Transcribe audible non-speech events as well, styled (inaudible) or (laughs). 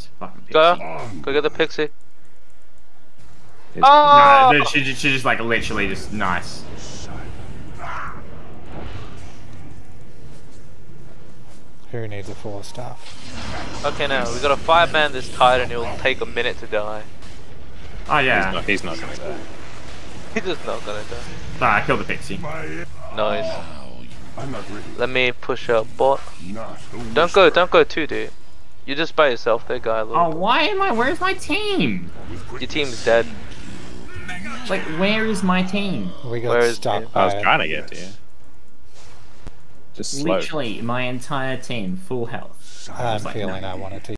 This fucking pixie. Go, go get the pixie. It's- Oh! No, dude, she, she just like literally just nice. Who needs a Force Staff? Okay, now we got a five man this tide and it'll take a minute to die. Oh He's yeah. not, he's not gonna die. (laughs) He's just not gonna die. Nah, I killed the pixie. Nice. I'm not ready. Let me push up bot. Don't go, don't go too, dude. You're just by yourself there, guy. Oh, why am I? Where's my team? Your team's dead. Like, where is my team? We got Where is stuck it? by I was it. trying to get to you. Just slow. Literally, my entire team, full health. I'm like, feeling no. I wanted to